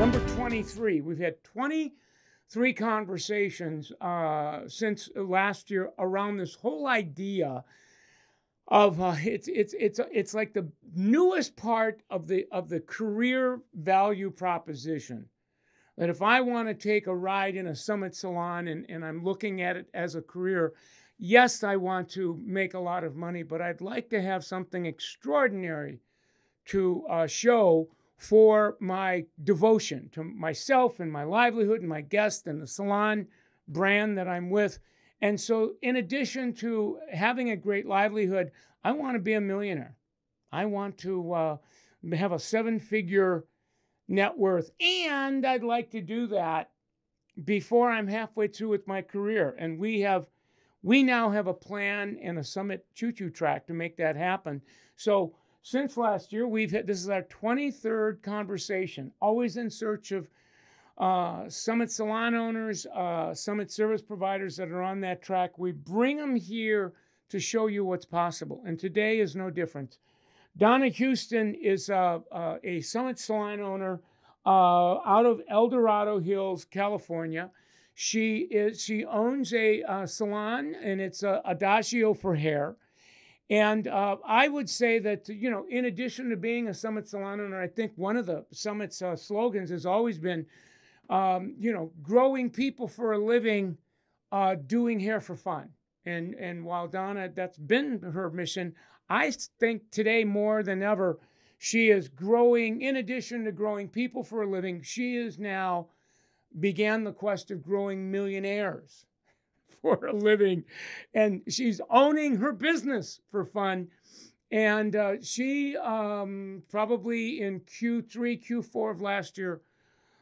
number 23. We've had 23 conversations uh, since last year around this whole idea of uh, it's it's it's it's like the newest part of the of the career value proposition that if I want to take a ride in a summit salon and, and I'm looking at it as a career, yes, I want to make a lot of money, but I'd like to have something extraordinary to uh, show for my devotion to myself and my livelihood and my guests and the salon brand that I'm with. And so, in addition to having a great livelihood, I want to be a millionaire. I want to uh, have a seven figure net worth. And I'd like to do that before I'm halfway through with my career. And we have, we now have a plan and a summit choo choo track to make that happen. So since last year, we've hit, this is our 23rd conversation, always in search of uh, summit salon owners, uh, summit service providers that are on that track. We bring them here to show you what's possible. And today is no different. Donna Houston is uh, uh, a Summit Salon owner uh, out of El Dorado Hills, California. She is she owns a uh, salon and it's a Adagio for hair. And uh, I would say that you know, in addition to being a Summit salon owner, I think one of the Summit's uh, slogans has always been, um, you know, growing people for a living, doing hair for fun. And and while Donna, that's been her mission, I think today more than ever, she is growing, in addition to growing people for a living, she is now began the quest of growing millionaires for a living. And she's owning her business for fun. And uh, she um, probably in Q3, Q4 of last year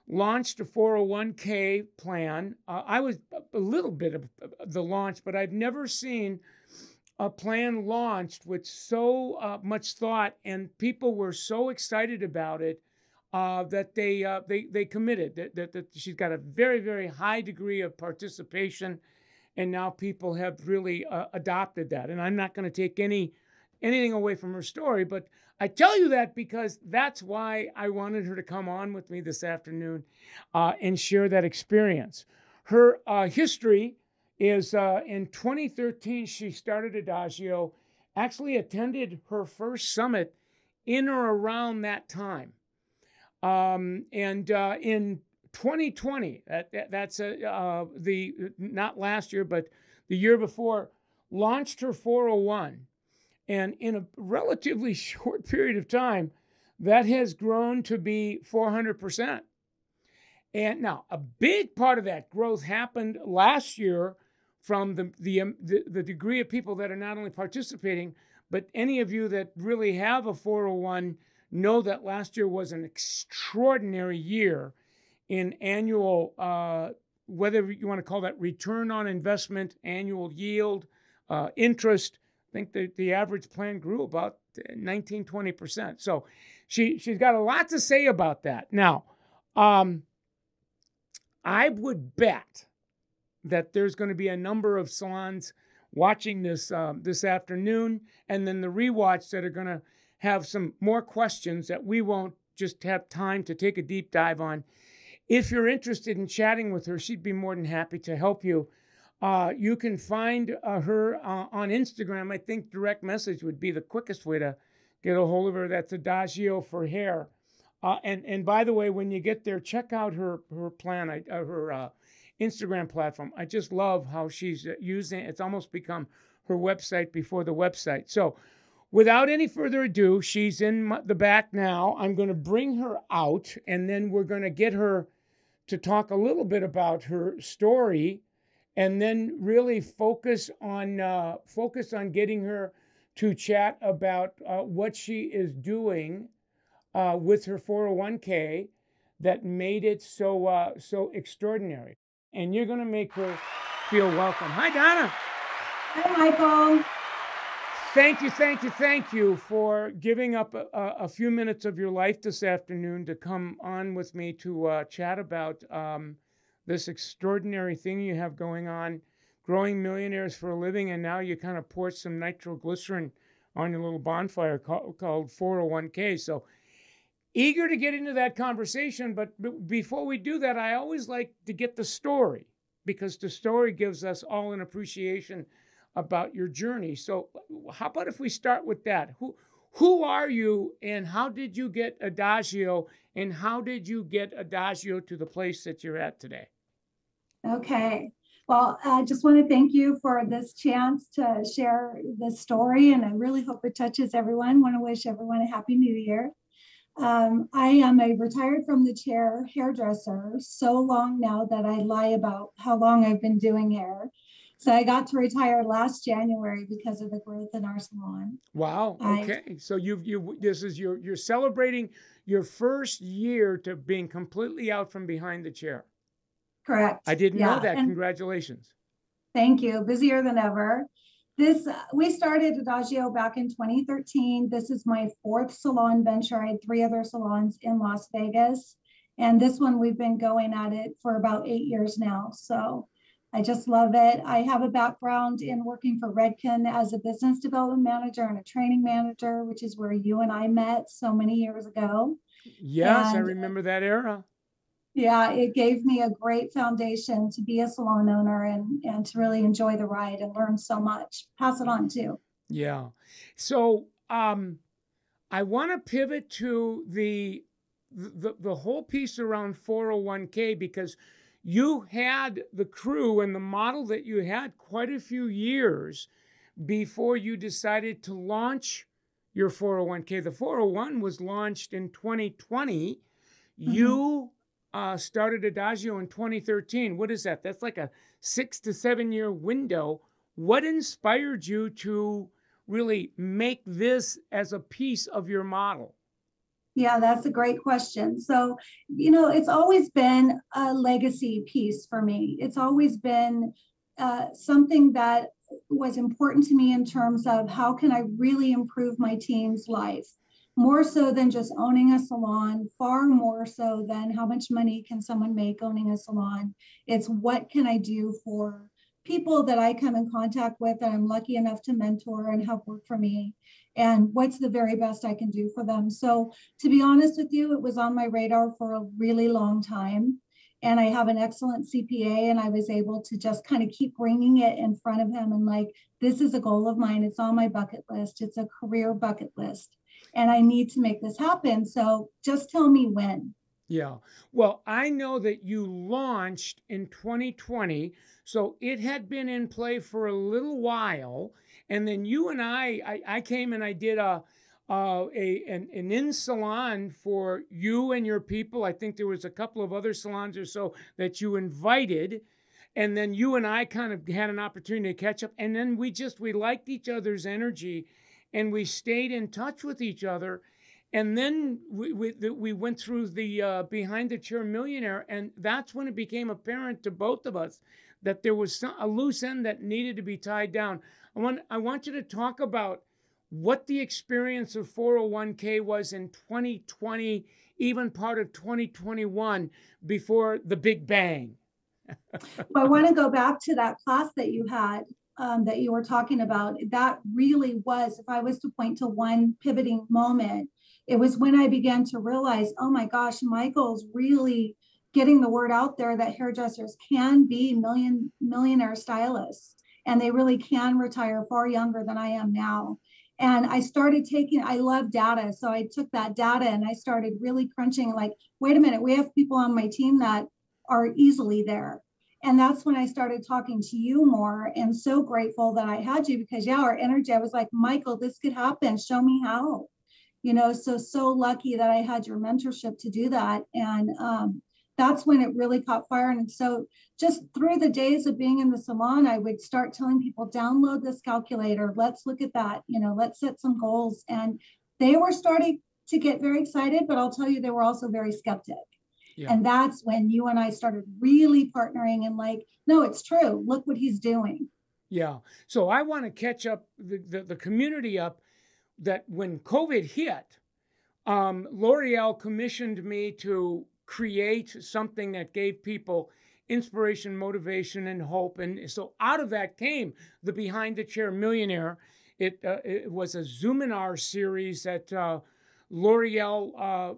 launched a 401k plan. Uh, I was a little bit of the launch, but I've never seen a plan launched with so uh, much thought, and people were so excited about it uh, that they uh, they they committed. That, that, that she's got a very very high degree of participation, and now people have really uh, adopted that. And I'm not going to take any anything away from her story, but I tell you that because that's why I wanted her to come on with me this afternoon uh, and share that experience. Her uh, history is uh, in 2013, she started Adagio, actually attended her first summit in or around that time. Um, and uh, in 2020, that, that that's uh, the not last year, but the year before, launched her 401. And in a relatively short period of time, that has grown to be 400%. And now, a big part of that growth happened last year from the, the, um, the, the degree of people that are not only participating, but any of you that really have a 401 know that last year was an extraordinary year in annual, uh, whether you want to call that return on investment, annual yield, uh, interest. I think the, the average plan grew about 19, 20%. So she, she's got a lot to say about that. Now, um, I would bet that there's going to be a number of salons watching this um, this afternoon, and then the rewatch that are going to have some more questions that we won't just have time to take a deep dive on. If you're interested in chatting with her, she'd be more than happy to help you. Uh, you can find uh, her uh, on Instagram. I think direct message would be the quickest way to get a hold of her. That's Adagio for Hair. Uh, and and by the way, when you get there, check out her her plan, uh, her uh, Instagram platform. I just love how she's using it. It's almost become her website before the website. So, without any further ado, she's in the back now. I'm going to bring her out and then we're going to get her to talk a little bit about her story and then really focus on uh, focus on getting her to chat about uh, what she is doing uh, with her 401k that made it so uh, so extraordinary and you're going to make her feel welcome. Hi, Donna. Hi, Michael. Thank you, thank you, thank you for giving up a, a few minutes of your life this afternoon to come on with me to uh, chat about um, this extraordinary thing you have going on, growing millionaires for a living, and now you kind of pour some nitroglycerin on your little bonfire called, called 401k. So eager to get into that conversation. But b- before we do that, I always like to get the story because the story gives us all an appreciation about your journey. So, how about if we start with that? Who who are you and how did you get Adagio and how did you get Adagio to the place that you're at today? Okay. Well, I just want to thank you for this chance to share this story, and I really hope it touches everyone. Want to wish everyone a happy new year. Um, I am a retired from the chair hairdresser so long now that I lie about how long I've been doing hair. So I got to retire last January because of the growth in our salon. Wow. I- Okay. so you've you this is your you're celebrating your first year to being completely out from behind the chair. Correct. I didn't know that. and- Congratulations. Thank you. Busier than ever. This we started Adagio back in 2013. This is my fourth salon venture. I had three other salons in Las Vegas, and this one we've been going at it for about eight years now. So I just love it. I have a background in working for Redken as a business development manager and a training manager, which is where you and I met so many years ago. Yes, I remember that era. yeah, it gave me a great foundation to be a salon owner and, and to really enjoy the ride and learn so much. Pass it on too. Yeah. So um I want to pivot to the the the whole piece around 401k because you had the crew and the model that you had quite a few years before you decided to launch your 401k. The 401 was launched in 2020. You uh, started Adagio in 2013. What is that? That's like a six to seven year window. What inspired you to really make this as a piece of your model? Yeah, that's a great question. So, you know, it's always been a legacy piece for me. It's always been uh, something that was important to me in terms of how can I really improve my team's life more so than just owning a salon, far more so than how much money can someone make owning a salon. It's what can I do for people that I come in contact with that I'm lucky enough to mentor and help work for me, and what's the very best I can do for them. So, to be honest with you, it was on my radar for a really long time. And I have an excellent CPA, and I was able to just kind of keep bringing it in front of him and like, this is a goal of mine. It's on my bucket list. It's a career bucket list and I need to make this happen. So just tell me when. Yeah. Well, I know that you launched in 2020, so it had been in play for a little while, and then you and I, I, I came and I did a, uh, a an, an in salon for you and your people. I think there was a couple of other salons or so that you invited, and then you and I kind of had an opportunity to catch up, and then we just we liked each other's energy, and we stayed in touch with each other. And then we, we, we went through the uh, behind the chair millionaire and that's when it became apparent to both of us that there was some, a loose end that needed to be tied down i want i want you to talk about what the experience of 401k was in 2020 even part of 2021 before the big bang But I want to go back to that class that you had um, that you were talking about. That really was, if I was to point to one pivoting moment, it was when I began to realize, oh my gosh, Michael's really getting the word out there that hairdressers can be million millionaire stylists and they really can retire far younger than I am now. And I started taking, I love data. So I took that data and I started really crunching like, wait a minute, we have people on my team that are easily there. And that's when I started talking to you more and so grateful that I had you because, yeah, our energy, I was like, Michael, this could happen. Show me how. You know, so, so lucky that I had your mentorship to do that. And um, that's when it really caught fire. And so, just through the days of being in the salon, I would start telling people, download this calculator. Let's look at that. You know, let's set some goals. And they were starting to get very excited, but I'll tell you, they were also very skeptic. Yeah. And that's when you and I started really partnering and like, no, it's true. Look what he's doing. Yeah. So I want to catch up the, the, the community up that when COVID hit, um, L'Oreal commissioned me to create something that gave people inspiration, motivation, and hope. And so out of that came the Behind the Chair Millionaire. It, uh, it was a Zoominar series that uh, L'Oreal uh,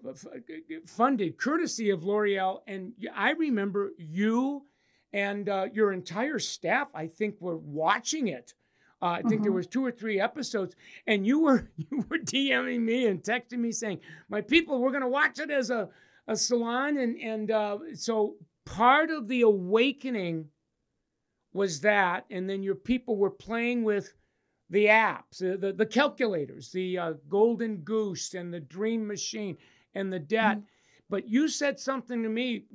funded, courtesy of L'Oreal. And I remember you and uh, your entire staff, I think, were watching it. Uh, I think mm-hmm. there was two or three episodes, and you were you were DMing me and texting me saying, "My people, we're going to watch it as a a salon," and and uh, so part of the awakening was that, and then your people were playing with the apps, the, the, the calculators, the uh, Golden Goose and the Dream Machine and the debt. Mm-hmm. But you said something to me.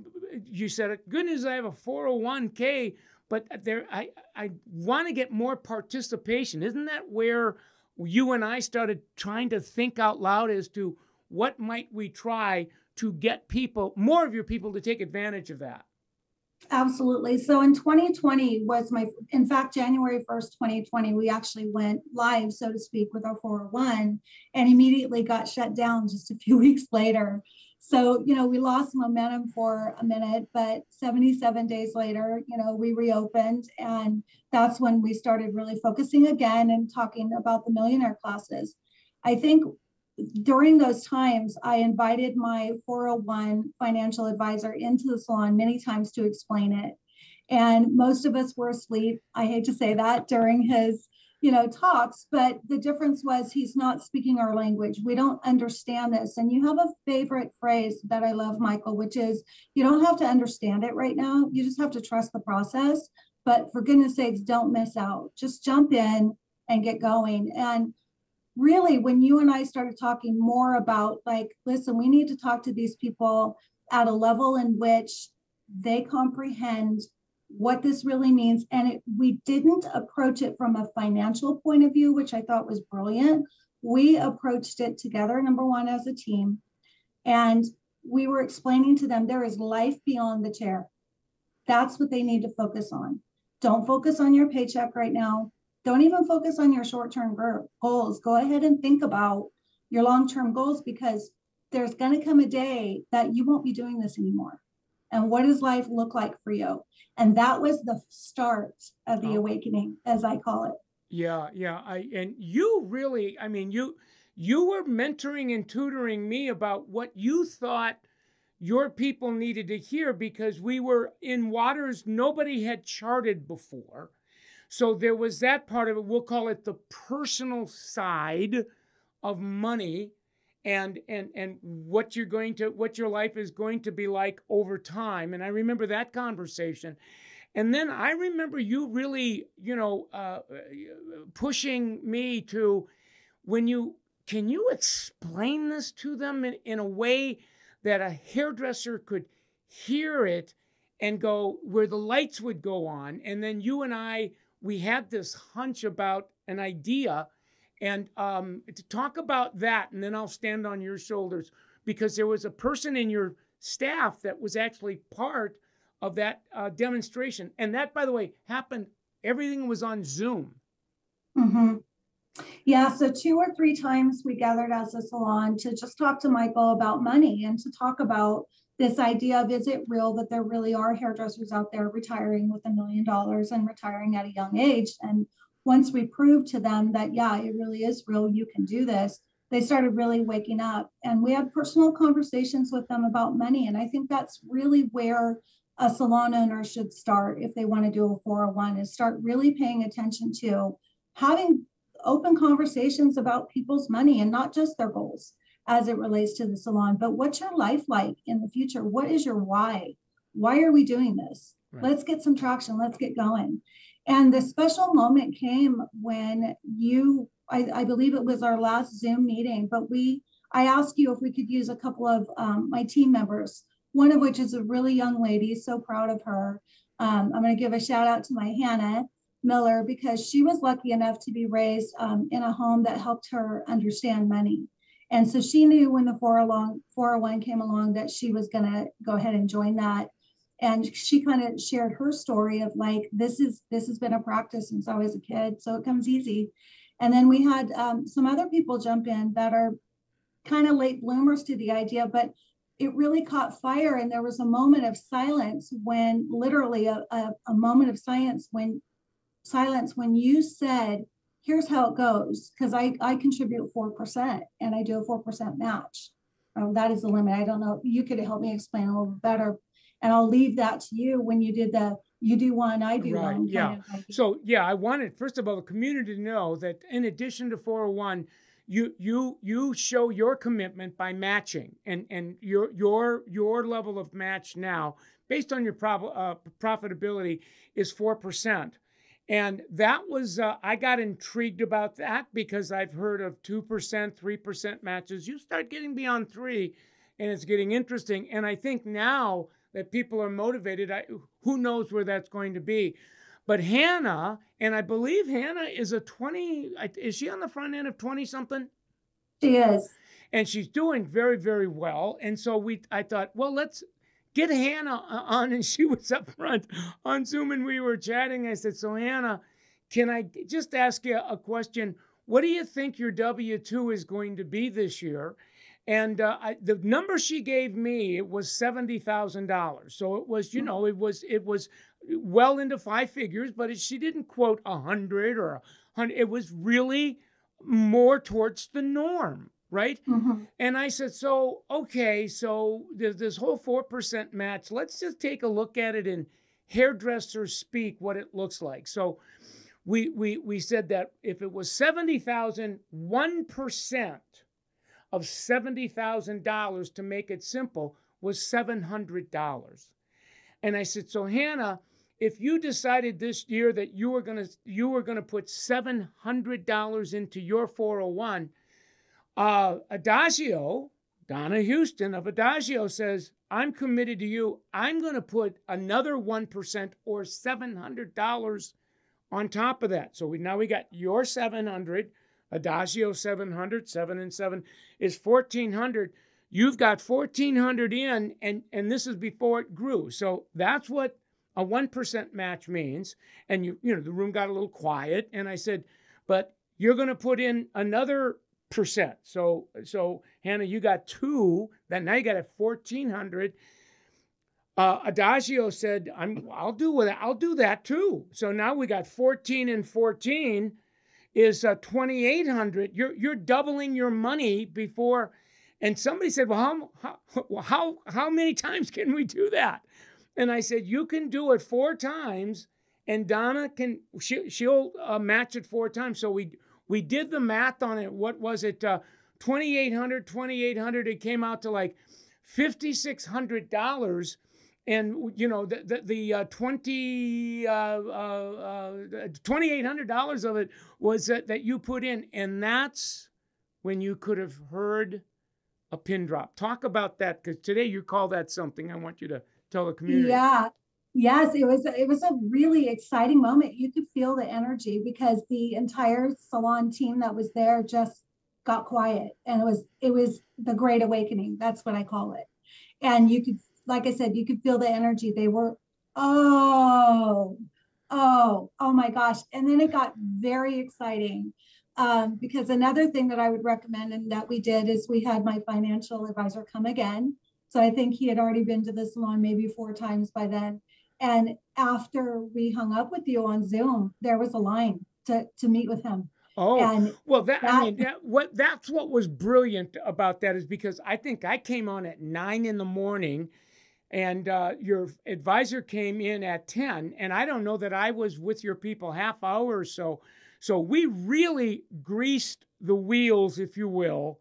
You said, "Goodness, I have a 401k, but there, I I want to get more participation." Isn't that where you and I started trying to think out loud as to what might we try to get people, more of your people, to take advantage of that? Absolutely. So in 2020 was my, in fact, January 1st, 2020, we actually went live, so to speak, with our 401 and immediately got shut down just a few weeks later. So, you know, we lost momentum for a minute, but 77 days later, you know, we reopened. And that's when we started really focusing again and talking about the millionaire classes. I think during those times, I invited my 401 financial advisor into the salon many times to explain it. And most of us were asleep. I hate to say that during his, you know, talks, but the difference was he's not speaking our language. We don't understand this. And you have a favorite phrase that I love, Michael, which is you don't have to understand it right now. You just have to trust the process. But for goodness sakes, don't miss out. Just jump in and get going. And really when you and I started talking more about like, listen, we need to talk to these people at a level in which they comprehend what this really means. And it, we didn't approach it from a financial point of view, which I thought was brilliant. We approached it together, number one, as a team. And we were explaining to them there is life beyond the chair. That's what they need to focus on. Don't focus on your paycheck right now. Don't even focus on your short term goals. Go ahead and think about your long term goals because there's going to come a day that you won't be doing this anymore. And what does life look like for you? And that was the start of the oh. awakening, as I call it. Yeah, yeah. I and you really, I mean, you you were mentoring and tutoring me about what you thought your people needed to hear because we were in waters nobody had charted before. So there was that part of it. We'll call it the personal side of money and and and what you're going to what your life is going to be like over time and i remember that conversation and then i remember you really you know uh, pushing me to when you can you explain this to them in, in a way that a hairdresser could hear it and go where the lights would go on and then you and i we had this hunch about an idea and um, to talk about that and then i'll stand on your shoulders because there was a person in your staff that was actually part of that uh, demonstration and that by the way happened everything was on zoom mm-hmm. yeah so two or three times we gathered as a salon to just talk to michael about money and to talk about this idea of is it real that there really are hairdressers out there retiring with a million dollars and retiring at a young age? And once we proved to them that yeah it really is real you can do this they started really waking up. And we had personal conversations with them about money. And i think that's really where a salon owner should start if they want to do a 401 is start really paying attention to having open conversations about people's money and not just their goals as it relates to the salon, but what's your life like in the future? What is your why? Why are we doing this? Right. Let's get some traction. Let's get going. And the special moment came when you, I, I believe it was our last Zoom meeting, but we, I asked you if we could use a couple of um, my team members, one of which is a really young lady, so proud of her. Um, I'm going to give a shout out to my Hannah Miller because she was lucky enough to be raised um, in a home that helped her understand money. And so she knew when the 401 came along that she was going to go ahead and join that. And she kind of shared her story of like, this is this has been a practice since I was a kid, so it comes easy. And then we had um, some other people jump in that are kind of late bloomers to the idea, but it really caught fire. And there was a moment of silence when, literally, a, a, a moment of silence when silence when you said, here's how it goes because I, I contribute 4% and I do a 4% match. Um, that is the limit. I don't know. You could help me explain a little better. And I'll leave that to you when you did the you do one, I do right, one. Yeah. So yeah, I wanted first of all the community to know that in addition to 401, you you you show your commitment by matching and and your your your level of match now based on your prob- uh, profitability is four percent and that was uh, i got intrigued about that because i've heard of 2% 3% matches you start getting beyond three and it's getting interesting and i think now that people are motivated I, who knows where that's going to be but Hannah, and I believe Hannah is a 20, is she on the front end of 20 something? She is. And she's doing very, very well. And so we, I thought, well, let's get Hannah on. And she was up front on Zoom and we were chatting. I said, so Hannah, can I just ask you a question? What do you think your W 2 is going to be this year? And uh, I, the number she gave me it was seventy thousand dollars. So it was, you hmm. know, it was it was well into five figures, but it, she didn't quote a hundred or a hundred. It was really more towards the norm, right? Mm-hmm. And I said, so okay, so there's this whole four percent match. Let's just take a look at it in hairdressers speak, what it looks like. So we we we said that if it was seventy thousand, one percent of $70,000 to make it simple was $700. And I said, so Hannah, if you decided this year that you were going to you were going to put $700 into your 401, uh, Adagio, Donna Houston of Adagio says, I'm committed to you. I'm going to put another 1% or $700 on top of that. So we, now we got your 700 Adagio 700, 7 and 7 is 1400. You've got 1400 in, and, and this is before it grew. So that's what a 1% match means. And you, you know, the room got a little quiet. And I said, but you're going to put in another percent. So, so Hannah, you got two. Then now you got a 1400. Uh, Adagio said, "I'm. I'll do with it. I'll do that too." So now we got 14 and 14 is uh, 2800 you're you're doubling your money before and somebody said well how, how how how many times can we do that and i said you can do it four times and donna can she, she'll uh, match it four times so we we did the math on it. What was it? Uh, 2800 2800 it came out to like $5600 and you know the the, the uh, 20 uh, uh, $2800 of it was that, that you put in. And that's when you could have heard a pin drop. Talk about that because today you call that something. I want you to tell the community. Yeah yes it was it was a really exciting moment you could feel the energy because the entire salon team that was there just got quiet and it was it was the great awakening that's what i call it and you could like I said, you could feel the energy. They were, oh, oh, oh my gosh. And then it got very exciting. Um, because another thing that I would recommend and that we did is we had my financial advisor come again. So I think he had already been to the salon maybe four times by then. And after we hung up with you on Zoom, there was a line to, to meet with him. Oh, and well, that, that, I mean, that, what that's what was brilliant about that is because I think I came on at nine in the morning and uh, your advisor came in at 10 and i don't know that i was with your people half hour or so so we really greased the wheels if you will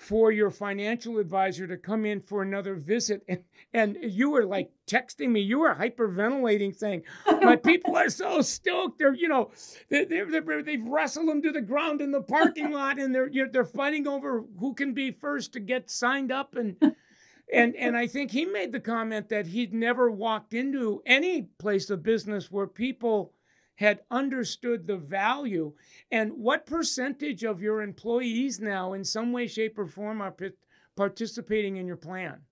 for your financial advisor to come in for another visit. And and you were like texting me. You were hyperventilating saying my people are so stoked. They're you know they they're, they've wrestled them to the ground in the parking lot and they're they're fighting over who can be first to get signed up. And and and I think he made the comment that he'd never walked into any place of business where people had understood the value. And what percentage of your employees now, in some way, shape, or form, are participating in your plan?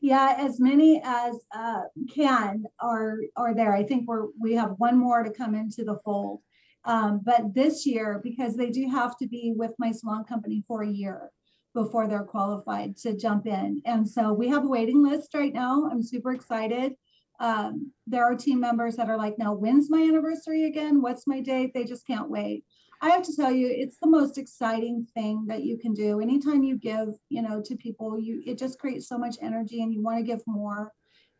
Yeah, as many as uh, can are are there. I think we're we have one more to come into the fold. Um, but this year, because they do have to be with my salon company for a year, before they're qualified to jump in. And so we have a waiting list right now. I'm super excited. Um, there are team members that are like, now when's my anniversary again? What's my date? They just can't wait. I have to tell you, it's the most exciting thing that you can do. Anytime you give, you know, to people, you it just creates so much energy, and you want to give more.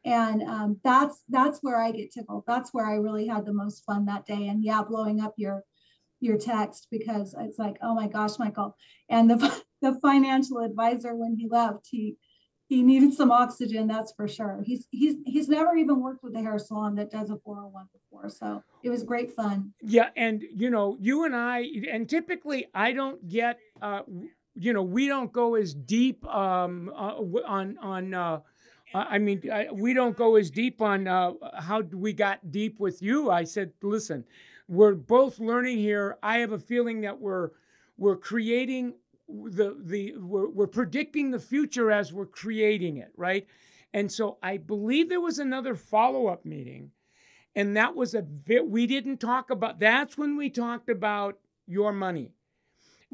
And um, that's that's where I get tickled. That's where I really had the most fun that day. And yeah, blowing up your your text because it's like, oh my gosh, Michael. And the the financial advisor when he left, he he needed some oxygen, that's for sure. He's he's he's never even worked with a hair salon that does a 401 before. So it was great fun. Yeah, and you know, you and I and typically I don't get uh you know, we don't go as deep um uh, on on uh I mean, I, we don't go as deep on uh, how we got deep with you. I said, listen, we're both learning here. I have a feeling that we're we're creating the the we're, we're predicting the future as we're creating it, right? And so I believe there was another follow up meeting, and that was a bit we didn't talk about. That's when we talked about your money.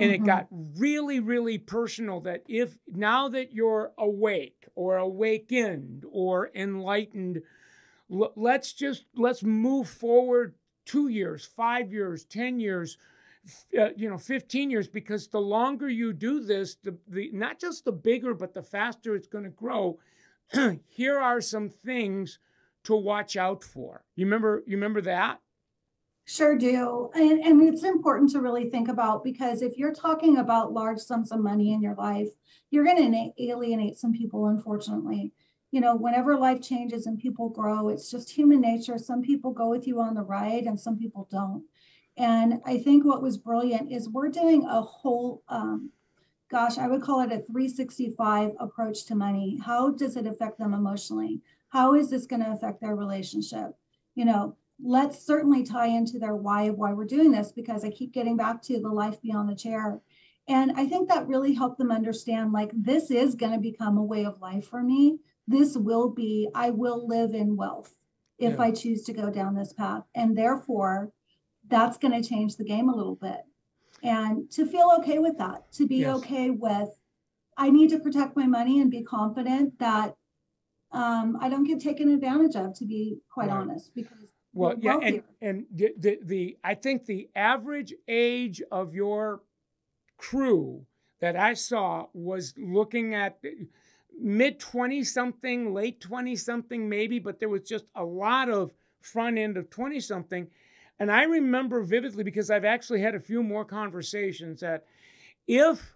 And mm-hmm. it got really, really personal that if now that you're awake or awakened or enlightened, l- let's just let's move forward two years, five years, 10 years, uh, you know 15 years because the longer you do this the, the not just the bigger but the faster it's going to grow here are some things to watch out for. You remember you remember that? Sure do. And, and it's important to really think about because if you're talking about large sums of money in your life you're going to alienate some people unfortunately. You know whenever life changes and people grow it's just human nature. Some people go with you on the ride and some people don't and I think what was brilliant is we're doing a whole, um, gosh, I would call it a 365 approach to money. How does it affect them emotionally? How is this going to affect their relationship? You know, let's certainly tie into their why of why we're doing this because I keep getting back to the life beyond the chair. And I think that really helped them understand like, this is going to become a way of life for me. This will be, I will live in wealth if yeah. I choose to go down this path. And therefore, that's going to change the game a little bit. And to feel okay with that, to be yes. okay with, I need to protect my money and be confident that um, I don't get taken advantage of, to be quite right. honest, because well, yeah, and, and the, the, the I think the average age of your crew that I saw was looking at mid 20 something, late 20 something, maybe, but there was just a lot of front end of 20 something. And I remember vividly because I've actually had a few more conversations that if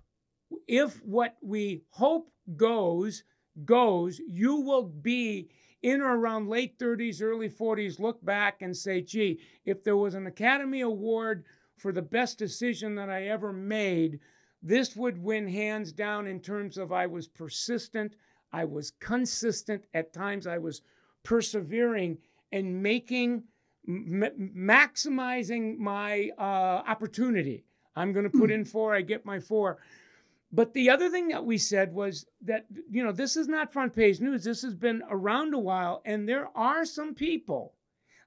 if what we hope goes goes, you will be in or around late 30s, early 40s, look back and say, gee, if there was an Academy Award for the best decision that I ever made, this would win hands down in terms of I was persistent, I was consistent, at times I was persevering and making maximizing my uh, opportunity. I'm going to put hmm. in four, I get my four. But the other thing that we said was that, you know, this is not front page news. This has been around a while. And there are some people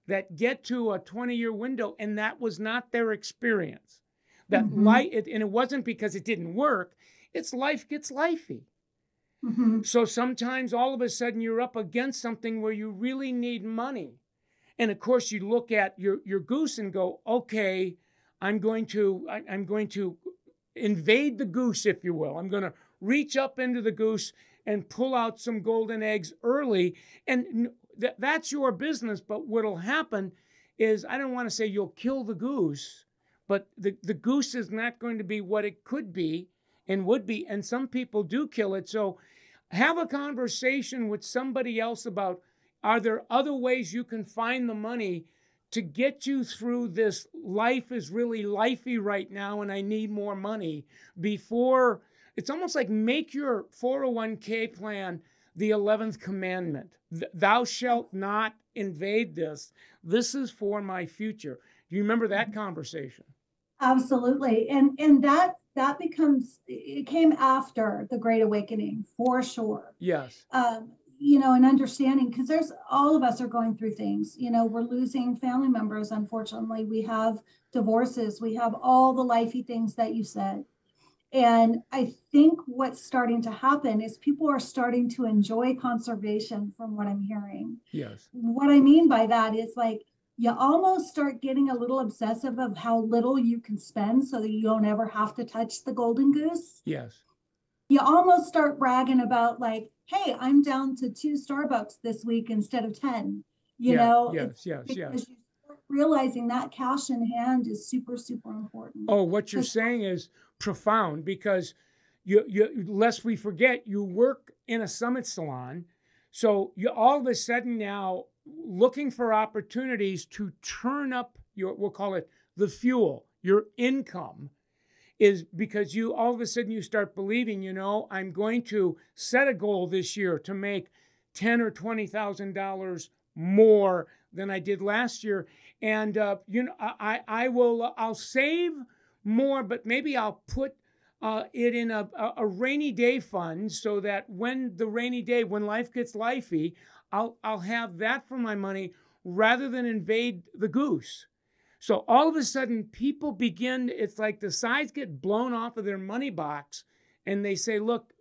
that get to a 20 year window and that was not their experience. That mm-hmm. life, it, and it wasn't because it didn't work, it's life gets lifey. Mm-hmm. So sometimes all of a sudden you're up against something where you really need money and of course, you look at your, your goose and go, okay, I'm going to I, I'm going to invade the goose, if you will. I'm going to reach up into the goose and pull out some golden eggs early. And th- that's your business. But what'll happen is I don't want to say you'll kill the goose, but the, the goose is not going to be what it could be and would be. And some people do kill it. So have a conversation with somebody else about are there other ways you can find the money to get you through this life is really lifey right now and I need more money before it's almost like make your 401k plan the 11th commandment. Thou shalt not invade this. This is for my future. Do you remember that conversation? Absolutely. And and that that becomes it came after the great awakening for sure. Yes. Um, you know, and understanding because there's all of us are going through things. You know, we're losing family members, unfortunately. We have divorces, we have all the lifey things that you said. And I think what's starting to happen is people are starting to enjoy conservation from what I'm hearing. Yes. What I mean by that is like you almost start getting a little obsessive of how little you can spend so that you don't ever have to touch the golden goose. Yes. You almost start bragging about like, hey, I'm down to two Starbucks this week instead of 10. You yeah, know, yes, yes, yes. Realizing that cash in hand is super, super important. Oh, what you're saying is profound because you, you lest we forget, you work in a summit salon. So you all of a sudden now looking for opportunities to turn up your, we'll call it the fuel, your income is because you all of a sudden you start believing, you know, I'm going to set a goal this year to make ten or twenty thousand dollars more than I did last year, and uh, you know, I I will I'll save more, but maybe I'll put uh, it in a, a rainy day fund so that when the rainy day, when life gets lifey, I'll, I'll have that for my money rather than invade the goose. So all of a sudden, people begin, it's like the sides get blown off of their money box and they say, look,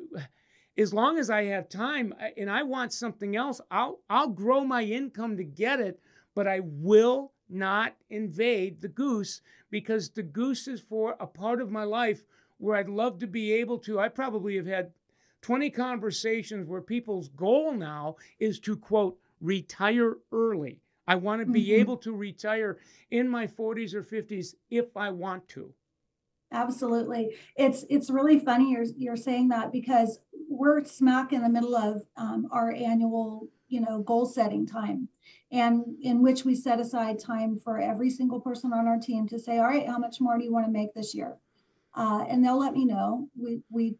as long as I have time and I want something else, I'll, I'll grow my income to get it, but I will not invade the goose because the goose is for a part of my life where I'd love to be able to. I probably have had 20 conversations where people's goal now is to quote, retire early. I want to be mm-hmm. able to retire in my 40s or 50s if I want to. Absolutely. It's it's really funny you're you're saying that because we're smack in the middle of um, our annual, you know, goal setting time and in which we set aside time for every single person on our team to say, all right, how much more do you want to make this year? Uh, and they'll let me know. We we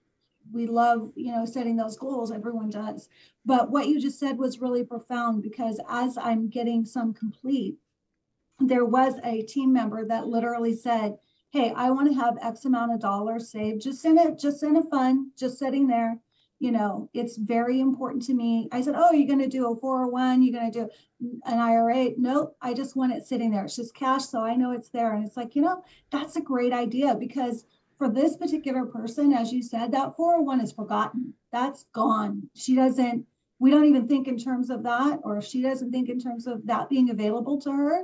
we love you know setting those goals everyone does. But what you just said was really profound because as i'm getting some complete there was a team member that literally said hey i want to have x amount of dollars saved. Just in it just in a fund just sitting there. You know it's very important to me. I said oh you're going to do a 401 you're going to do an ira nope i just want it sitting there. It's just cash so i know it's there. And it's like you know that's a great idea because for this particular person, as you said, that 401 is forgotten. That's gone. She doesn't, we don't even think in terms of that, or she doesn't think in terms of that being available to her.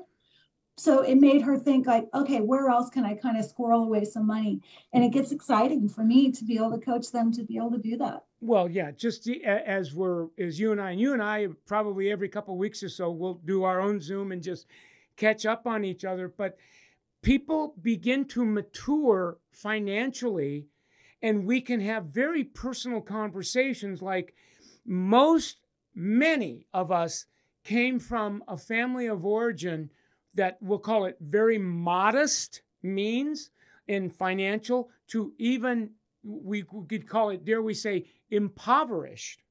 So it made her think like, okay, where else can I kind of squirrel away some money? And it gets exciting for me to be able to coach them to be able to do that. Well, yeah, just as we're as you and I and you and I probably every couple weeks or so we'll do our own Zoom and just catch up on each other. But people begin to mature financially and we can have very personal conversations like most many of us came from a family of origin that we'll call it very modest means in financial to even we could call it dare we say impoverished.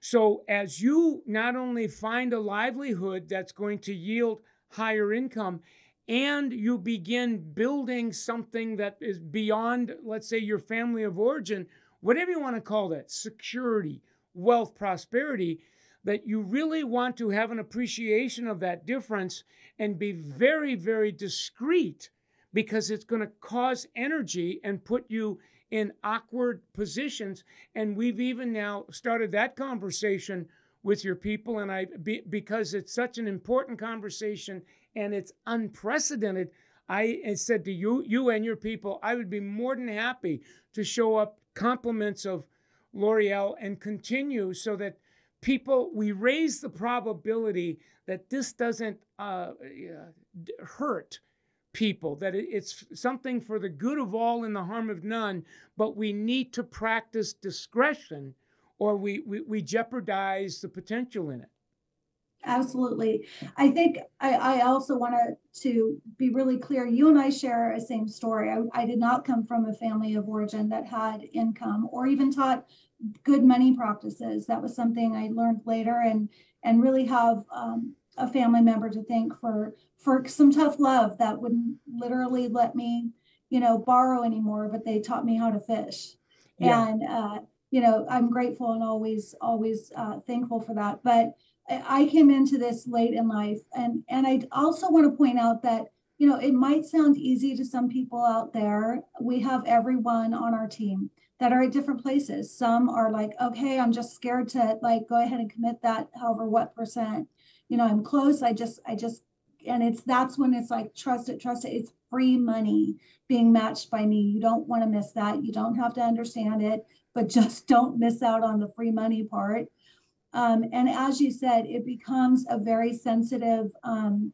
So as you not only find a livelihood that's going to yield higher income and you begin building something that is beyond, let's say, your family of origin, whatever you want to call that, security, wealth, prosperity, that you really want to have an appreciation of that difference and be very, very discreet because it's going to cause energy and put you in awkward positions. And we've even now started that conversation with your people. And I, be, because it's such an important conversation and it's unprecedented. I said to you, you and your people, I would be more than happy to show up compliments of L'Oreal and continue so that people, we raise the probability that this doesn't uh, hurt people, that it's something for the good of all and the harm of none, but we need to practice discretion or we, we, we jeopardize the potential in it. Absolutely. I think I, I also want to be really clear. You and I share a same story. I, I did not come from a family of origin that had income or even taught good money practices. That was something I learned later and and really have um, a family member to thank for for some tough love that wouldn't literally let me, you know, borrow anymore, but they taught me how to fish. Yeah. And uh, you know, I'm grateful and always always uh, thankful for that. But I came into this late in life, and and I also want to point out that you know it might sound easy to some people out there. We have everyone on our team that are at different places. Some are like, okay, I'm just scared to like go ahead and commit that, however what percent. You know, I'm close. I just I just and it's that's when it's like trust it, trust it. It's free money being matched by me. You don't want to miss that. You don't have to understand it, but just don't miss out on the free money part. Um, and as you said, it becomes a very sensitive, um,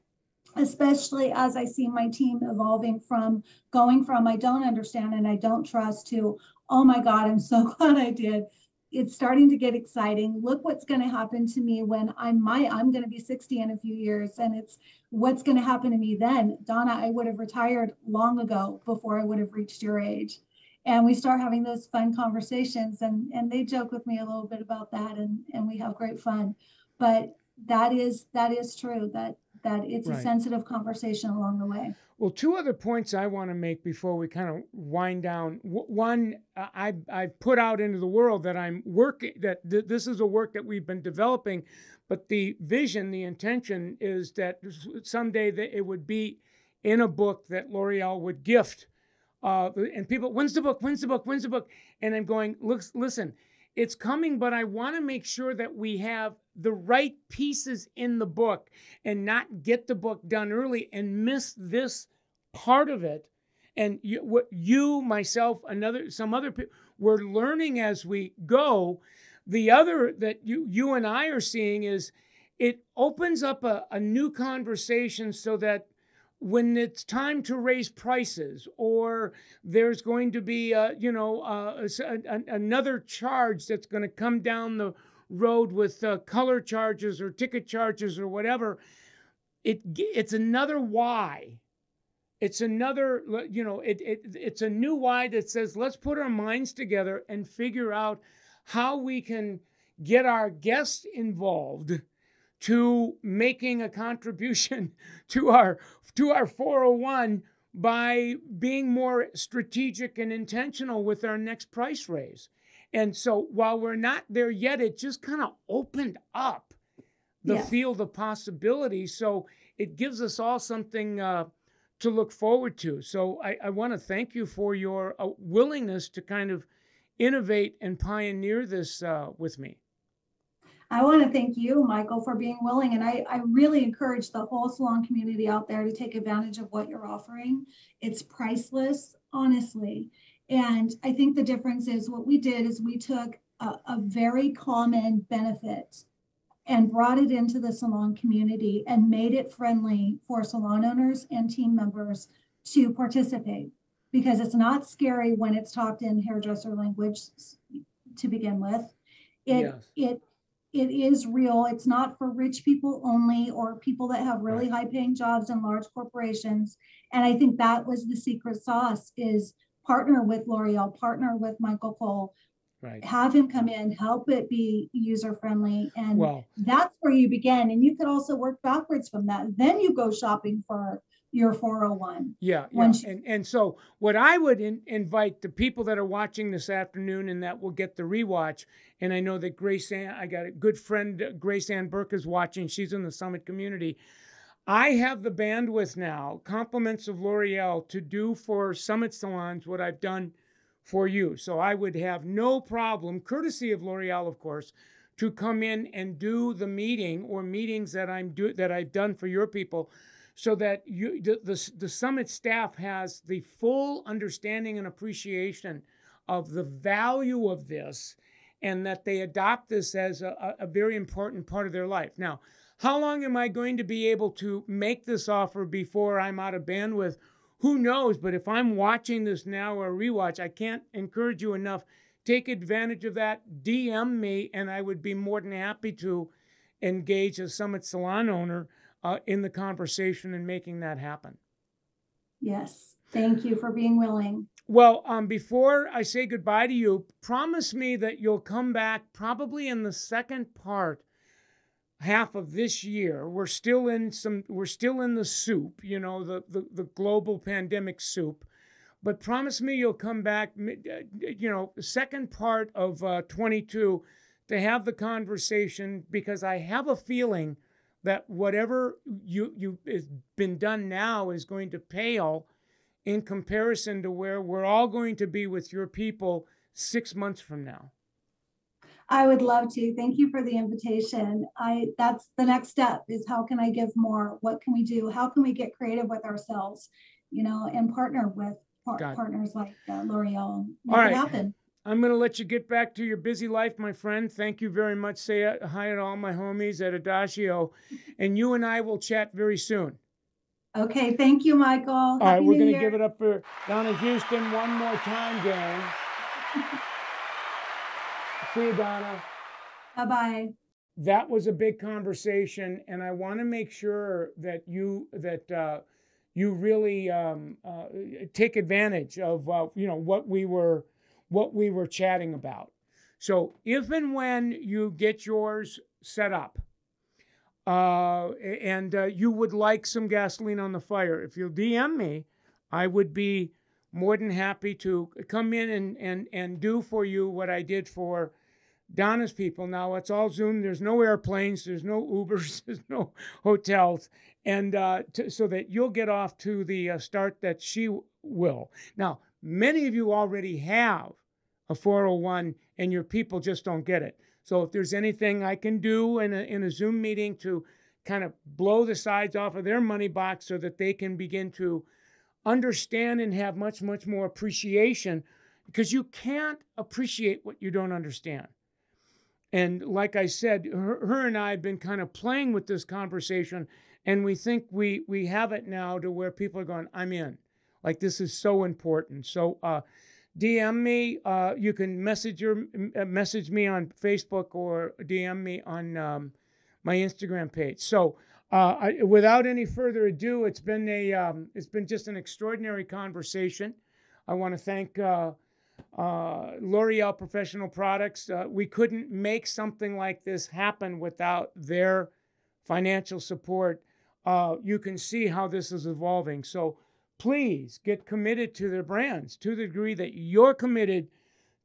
especially as I see my team evolving from going from I don't understand and I don't trust to, oh my God, I'm so glad I did it's starting to get exciting. Look what's going to happen to me when I'm my I'm going to be 60 in a few years and it's what's going to happen to me then. Donna, I would have retired long ago before I would have reached your age. And we start having those fun conversations and and they joke with me a little bit about that and and we have great fun. But that is that is true that that it's right. a sensitive conversation along the way. Well, two other points I want to make before we kind of wind down. One, I I've put out into the world that I'm working that th- this is a work that we've been developing, but the vision, the intention is that someday that it would be in a book that L'Oreal would gift. Uh, and people, when's the book? When's the book? When's the book? And I'm going, look, listen, it's coming, but I want to make sure that we have the right pieces in the book and not get the book done early and miss this part of it. And you, what you, myself, another, some other people, we're learning as we go. The other that you, you and I are seeing is it opens up a, a new conversation so that when it's time to raise prices or there's going to be a, you know a, a, another charge that's going to come down the road with uh, color charges or ticket charges or whatever it it's another why. It's another you know it, it it's a new why that says let's put our minds together and figure out how we can get our guests involved to making a contribution to our to our 401 by being more strategic and intentional with our next price raise. And so while we're not there yet, it just kind of opened up the yeah. field of possibility. So it gives us all something uh, to look forward to. So I, I want to thank you for your uh, willingness to kind of innovate and pioneer this uh, with me. I want to thank you, Michael, for being willing. And I, I really encourage the whole salon community out there to take advantage of what you're offering. It's priceless, honestly. And I think the difference is what we did is we took a, a very common benefit and brought it into the salon community and made it friendly for salon owners and team members to participate because it's not scary when it's talked in hairdresser language to begin with. It yes. it it is real. It's not for rich people only or people that have really high paying jobs in large corporations. And I think that was the secret sauce is partner with L'Oreal, partner with Michael Cole, right. have him come in, help it be user friendly. And well, that's where you begin. And you could also work backwards from that. Then you go shopping for your 401. Yeah, yeah. She- and and so what I would in, invite the people that are watching this afternoon and that will get the rewatch, and I know that Grace Ann, I got a good friend, uh, Grace Ann Burke is watching. She's in the Summit community. I have the bandwidth now, compliments of L'Oreal, to do for Summit salons what I've done for you. So I would have no problem, courtesy of L'Oreal, of course, to come in and do the meeting or meetings that I'm do that I've done for your people so that you the, the, the summit staff has the full understanding and appreciation of the value of this and that they adopt this as a, a very important part of their life. Now, how long am I going to be able to make this offer before I'm out of bandwidth? Who knows? But if I'm watching this now or rewatch, I can't encourage you enough. Take advantage of that. DM me, and I would be more than happy to engage a Summit Salon owner uh, in the conversation and making that happen. Yes. Thank you for being willing. Well, um, before I say goodbye to you, promise me that you'll come back probably in the second part half of this year. We're still in some we're still in the soup, you know, the the, the global pandemic soup. But promise me you'll come back, you know, second part of uh, 22 to have the conversation because I have a feeling that whatever you you has been done now is going to pale in comparison to where we're all going to be with your people six months from now. I would love to. Thank you for the invitation. I that's the next step is how can I give more? What can we do? How can we get creative with ourselves, you know, and partner with par- partners like uh, L'Oreal. Make all right. happen. I'm going to let you get back to your busy life, my friend. Thank you very much. Say hi to all my homies at Adagio, and you and I will chat very soon. Okay, thank you, Michael. All right, we're going to give it up for Donna Houston one more time, gang. See you, Donna. Bye bye. That was a big conversation, and I want to make sure that you that uh, you really um, uh, take advantage of uh, you know what we were what we were chatting about. So if and when you get yours set up, uh, and uh, you would like some gasoline on the fire, if you'll DM me, I would be more than happy to come in and, and, and do for you what I did for Donna's people. Now it's all Zoom. There's no airplanes. There's no Ubers. There's no hotels, and uh, so that you'll get off to the uh, start that she will. Now, many of you already have a 401, and your people just don't get it. So if there's anything I can do in a, in a Zoom meeting to kind of blow the sides off of their money box so that they can begin to understand and have much, much more appreciation because you can't appreciate what you don't understand. And like I said, her, her, and I have been kind of playing with this conversation, and we think we we have it now to where people are going, "I'm in." Like this is so important. So uh, DM me. Uh, you can message your uh, message me on Facebook or DM me on um, my Instagram page. So, uh, I, without any further ado, it's been a um, it's been just an extraordinary conversation. I want to thank uh, uh, L'Oreal Professional Products. Uh, we couldn't make something like this happen without their financial support. you can see how this is evolving. So please get committed to their brands to the degree that you're committed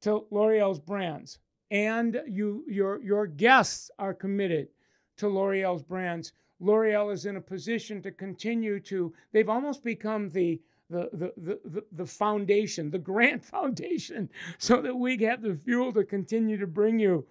to L'Oreal's brands and you your your guests are committed to L'Oreal's brands. L'Oreal is in a position to continue to they've almost become the the, the, the, the foundation, the grant foundation, so that we have the fuel to continue to bring you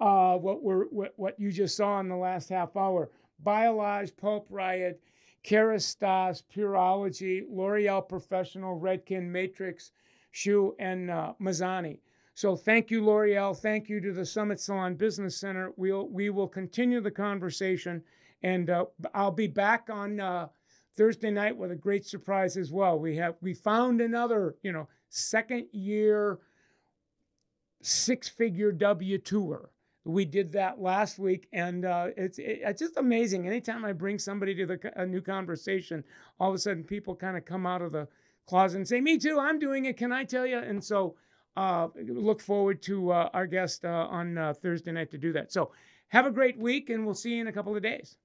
uh, what we're what, what you just saw in the last half hour. Biolage, Pulp Riot, Kerastase, Pureology, L'Oreal Professional, Redken, Matrix, Shu, and uh, Mizani. So thank you, L'Oreal. Thank you to the Summit Salon Business Center. We'll, we will continue the conversation, and uh, I'll be back on uh, Thursday night with a great surprise as well. We have we found another, you know, second year six figure W tour we did that last week, and uh, it's it, it's just amazing. Anytime I bring somebody to the, a new conversation, all of a sudden people kind of come out of the closet and say, "Me too, I'm doing it. Can I tell you?" And so, uh, look forward to uh, our guest uh, on uh, Thursday night to do that. So, have a great week, and we'll see you in a couple of days.